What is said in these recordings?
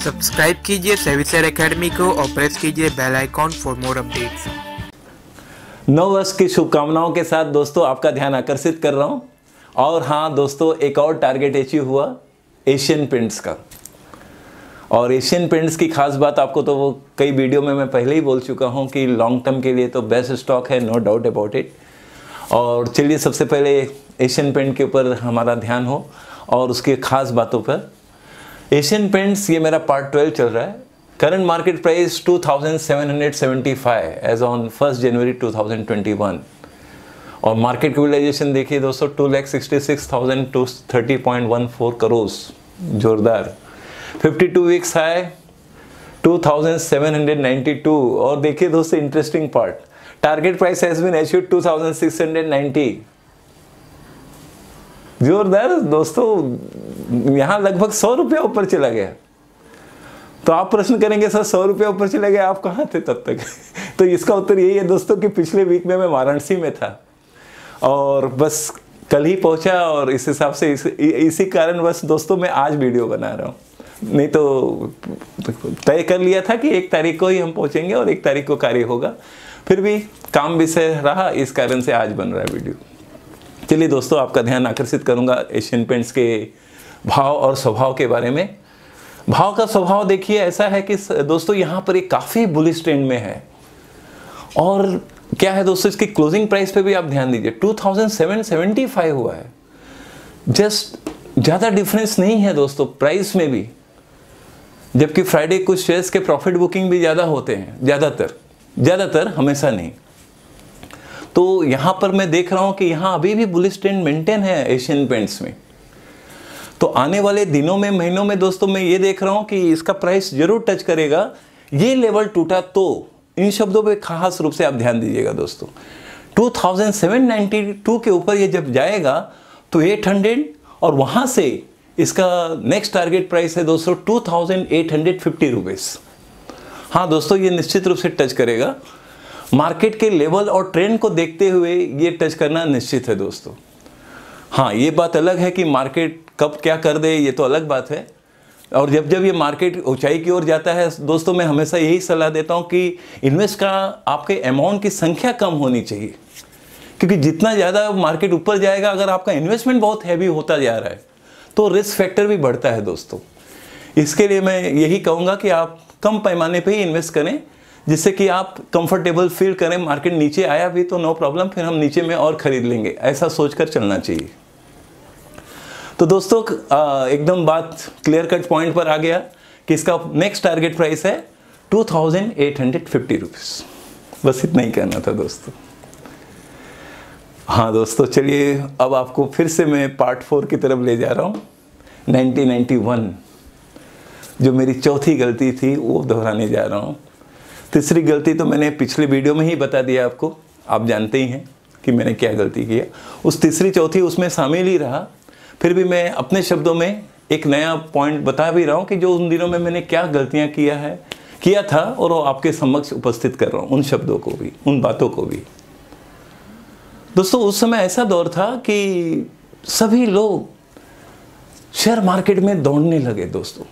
Subscribe कीजिए सेविसर academy को और प्रेस कीजिए bell icon for more updates. नव वर्ष की शुभकामनाओं के साथ दोस्तों आपका ध्यान आकर्षित कर रहा हूँ। और हाँ दोस्तों, एक और टारगेट अचीव हुआ एशियन पेंट्स का। और एशियन पेंट्स की खास बात आपको तो वो कई वीडियो में मैं पहले ही बोल चुका हूँ कि लॉन्ग टर्म के लिए तो बेस्ट स्टॉक है नो डाउट अबाउट इट और चलिए सबसे पहले एशियन पेंट के ऊपर हमारा ध्यान हो और उसकी खास बातों पर एशियन पेंट्स ये मेरा पार्ट ट्वेल्व चल रहा है। Current market price 2775 as on first January 2021 और मार्केट कैपिटलाइजेशन देखिए दोस्तों two lakh sixty six thousand two thirty point one four crore जोरदार। 52 वीक्स हाई 2792 और देखिए दोस्तों interesting part target price has been achieved 2690 जोरदार दोस्तों यहाँ लगभग सौ रुपया ऊपर चला गया। तो आप प्रश्न करेंगे सर सौ रुपया ऊपर चले गए आप कहाँ थे तब तक? तो इसका उत्तर यही है दोस्तों कि पिछले वीक में मैं वाराणसी में था। और बस कल ही पहुँचा और इस हिसाब से इस, इसी कारण बस दोस्तों मैं आज वीडियो बना रहा हूँ। नहीं तो तय कर लिया था कि एक तारीख को ही हम पहुँचेंगे और एक तारीख को कार्य होगा। फिर भी काम विषय रहा इस कारण से आज बन रहा है वीडियो। चलिए दोस्तों, आपका ध्यान आकर्षित करूँगा एशियन पेंट्स के भाव और स्वभाव के बारे में। भाव का स्वभाव देखिए, ऐसा है कि दोस्तों, यहाँ पर एक काफ़ी बुलिश ट्रेंड में है। और क्या है दोस्तों, इसकी क्लोजिंग प्राइस पे भी आप ध्यान दीजिए 2775 हुआ है। जस्ट ज़्यादा डिफरेंस नहीं है दोस्तों प्राइस में भी। जबकि फ्राइडे कुछ शेयर्स के प्रॉफिट बुकिंग भी ज़्यादा होते हैं, ज़्यादातर ज़्यादातर हमेशा नहीं। तो यहाँ पर मैं देख रहा हूँ कि यहाँ अभी भी बुलिश ट्रेंड मेंटेन है एशियन पेंट्स में। तो आने वाले दिनों में, महीनों में दोस्तों मैं ये देख रहा हूँ कि इसका प्राइस ज़रूर टच करेगा। ये लेवल टूटा तो इन शब्दों पे खास रूप से आप ध्यान दीजिएगा दोस्तों। 2792 के ऊपर ये जब जाएगा तो 800 और वहाँ से इसका नेक्स्ट टारगेट प्राइस है दोस्तों टू थाउज़ेंड हाँ दोस्तों, ये निश्चित रूप से टच करेगा। मार्केट के लेवल और ट्रेंड को देखते हुए ये टच करना निश्चित है दोस्तों। हाँ ये बात अलग है कि मार्केट कब क्या कर दे, ये तो अलग बात है। और जब जब ये मार्केट ऊंचाई की ओर जाता है, दोस्तों, मैं हमेशा यही सलाह देता हूँ कि इन्वेस्ट का आपके अमाउंट की संख्या कम होनी चाहिए। क्योंकि जितना ज़्यादा मार्केट ऊपर जाएगा, अगर आपका इन्वेस्टमेंट बहुत हैवी होता जा रहा है तो रिस्क फैक्टर भी बढ़ता है दोस्तों। इसके लिए मैं यही कहूँगा कि आप कम पैमाने पर ही इन्वेस्ट करें। जिससे कि आप कंफर्टेबल फील करें मार्केट नीचे आया भी तो नो प्रॉब्लम फिर हम नीचे में और ख़रीद लेंगे। ऐसा सोचकर चलना चाहिए। तो दोस्तों एकदम बात क्लियर कट पॉइंट पर आ गया कि इसका नेक्स्ट टारगेट प्राइस है two thousand eight hundred fifty rupees बस इतना ही कहना था दोस्तों। हाँ दोस्तों, चलिए अब आपको फिर से मैं पार्ट फोर की तरफ़ ले जा रहा हूँ। 1991 जो मेरी चौथी गलती थी, वो दोहराने जा रहा हूँ। तीसरी गलती तो मैंने पिछले वीडियो में ही बता दिया आपको। आप जानते ही हैं कि मैंने क्या गलती किया। उस तीसरी चौथी, उसमें शामिल ही रहा। फिर भी मैं अपने शब्दों में एक नया पॉइंट बता भी रहा हूँ कि जो उन दिनों में मैंने क्या गलतियाँ किया है, किया था और वो आपके समक्ष उपस्थित कर रहा हूँ, उन शब्दों को भी, उन बातों को भी। दोस्तों, उस समय ऐसा दौर था कि सभी लोग शेयर मार्केट में दौड़ने लगे दोस्तों।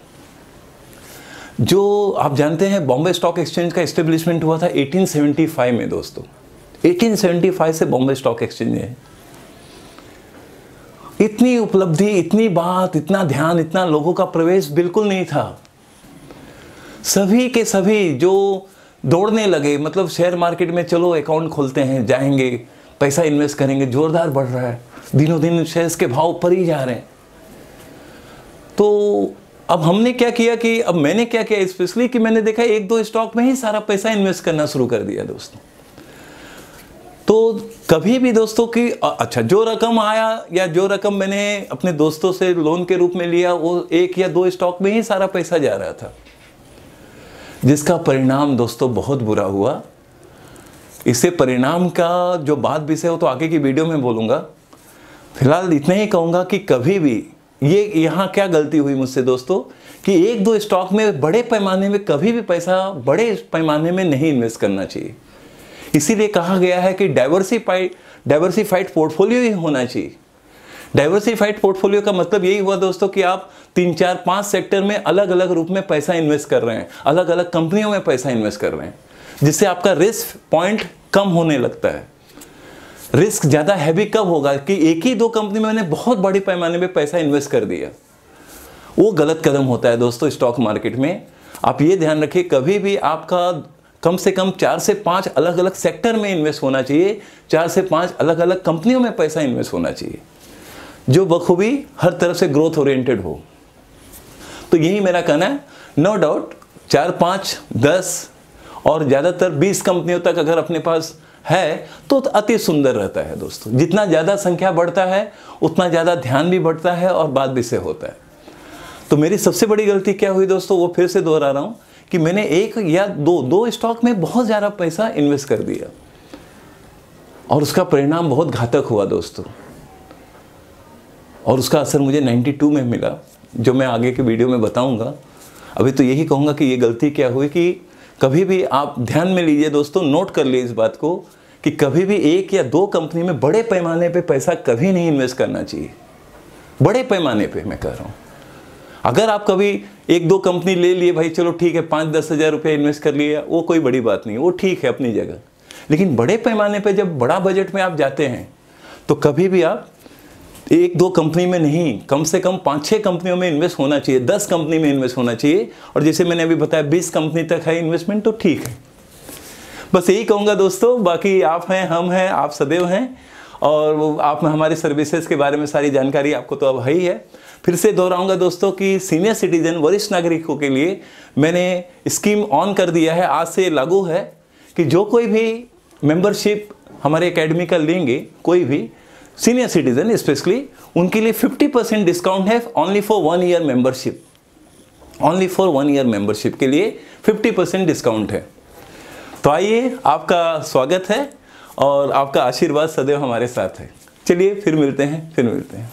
जो आप जानते हैं बॉम्बे स्टॉक एक्सचेंज का इस्टेब्लिशमेंट हुआ था 1875 में, दोस्तों। 1875 से बॉम्बे स्टॉक एक्सचेंज है। इतनी उपलब्धि, इतनी बात, इतना ध्यान, इतना लोगों का प्रवेश बिल्कुल नहीं था। सभी के सभी जो दौड़ने लगे मतलब शेयर मार्केट में चलो अकाउंट खोलते हैं, जाएँगे, पैसा इन्वेस्ट करेंगे, जोरदार बढ़ रहा है। दिनों दिन शेयर्स के भाव ऊपर ही जा रहे हैं। तो अब हमने क्या किया कि, अब मैंने क्या किया स्पेशली कि मैंने देखा एक दो स्टॉक में ही सारा पैसा इन्वेस्ट करना शुरू कर दिया दोस्तों। तो कभी भी दोस्तों की अच्छा जो रकम आया या जो रकम मैंने अपने दोस्तों से लोन के रूप में लिया, वो एक या दो स्टॉक में ही सारा पैसा जा रहा था। जिसका परिणाम दोस्तों बहुत बुरा हुआ। इससे परिणाम का जो बात विषय हो तो आगे की वीडियो में बोलूँगा। फ़िलहाल इतना ही कहूँगा कि कभी भी ये यहाँ क्या गलती हुई मुझसे दोस्तों? कि एक दो स्टॉक में बड़े पैमाने में कभी भी पैसा बड़े पैमाने में नहीं इन्वेस्ट करना चाहिए। इसीलिए कहा गया है कि डाइवर्सिफाइड डाइवर्सिफाइड पोर्टफोलियो ही होना चाहिए। डाइवर्सिफाइड पोर्टफोलियो का मतलब यही हुआ दोस्तों कि आप तीन, चार, पाँच सेक्टर में अलग अलग रूप में पैसा इन्वेस्ट कर रहे हैं अलग अलग कंपनियों में पैसा इन्वेस्ट कर रहे हैं, जिससे आपका रिस्क पॉइंट कम होने लगता है। रिस्क ज़्यादा हैवी कब होगा कि एक ही दो कंपनी में मैंने बहुत बड़ी पैमाने में पैसा इन्वेस्ट कर दिया? वो गलत कदम होता है दोस्तों स्टॉक मार्केट में। आप ये ध्यान रखिए, कभी भी आपका कम से कम चार से पाँच अलग अलग सेक्टर में इन्वेस्ट होना चाहिए। चार से पाँच अलग अलग कंपनियों में पैसा इन्वेस्ट होना चाहिए। जो बखूबी हर तरफ़ से ग्रोथ ओरिएंटेड हो। तो यही मेरा कहना है। नो डाउट चार, पाँच, दस और ज़्यादातर बीस कंपनियों तक अगर अपने पास है तो अति सुंदर रहता है दोस्तों। जितना ज़्यादा संख्या बढ़ता है, उतना ज़्यादा ध्यान भी बढ़ता है और बात भी से होता है। तो मेरी सबसे बड़ी गलती क्या हुई दोस्तों? वो फिर से दोहरा रहा हूँ कि मैंने एक या दो दो स्टॉक में बहुत ज़्यादा पैसा इन्वेस्ट कर दिया। और उसका परिणाम बहुत घातक हुआ दोस्तों। और उसका असर मुझे 92 में मिला, जो मैं आगे के वीडियो में बताऊँगा। अभी तो यही कहूँगा कि ये गलती क्या हुई कि कभी भी आप ध्यान में लीजिए दोस्तों नोट कर लीजिए इस बात को कि कभी भी एक या दो कंपनी में बड़े पैमाने पे पैसा कभी नहीं इन्वेस्ट करना चाहिए। बड़े पैमाने पे मैं कह रहा हूँ। अगर आप कभी एक दो कंपनी ले लिए, भाई चलो ठीक है, पाँच दस हज़ार रुपये इन्वेस्ट कर लिया वो कोई बड़ी बात नहीं, वो ठीक है अपनी जगह। लेकिन बड़े पैमाने पर जब बड़ा बजट में आप जाते हैं तो कभी भी आप एक दो कंपनी में नहीं, कम से कम पाँच छः कंपनियों में इन्वेस्ट होना चाहिए, दस कंपनी में इन्वेस्ट होना चाहिए। और जैसे मैंने अभी बताया, बीस कंपनी तक है इन्वेस्टमेंट तो ठीक है। बस यही कहूँगा दोस्तों, बाकी आप हैं, हम हैं, आप सदैव हैं। और आप हमारे सर्विसेज़ के बारे में सारी जानकारी आपको तो अब है ही है। फिर से दोहराऊँगा दोस्तों कि सीनियर सिटीजन वरिष्ठ नागरिकों के लिए मैंने स्कीम ऑन कर दिया है। आज से लागू है कि जो कोई भी मेंबरशिप हमारे एकेडमी का लेंगे, कोई भी सीनियर सिटीजन स्पेशली उनके लिए 50 परसेंट डिस्काउंट है only for one year membership only for one year membership के लिए 50 परसेंट डिस्काउंट है. तो आइए आपका स्वागत है और आपका आशीर्वाद सदैव हमारे साथ है। चलिए फिर मिलते हैं, फिर मिलते हैं।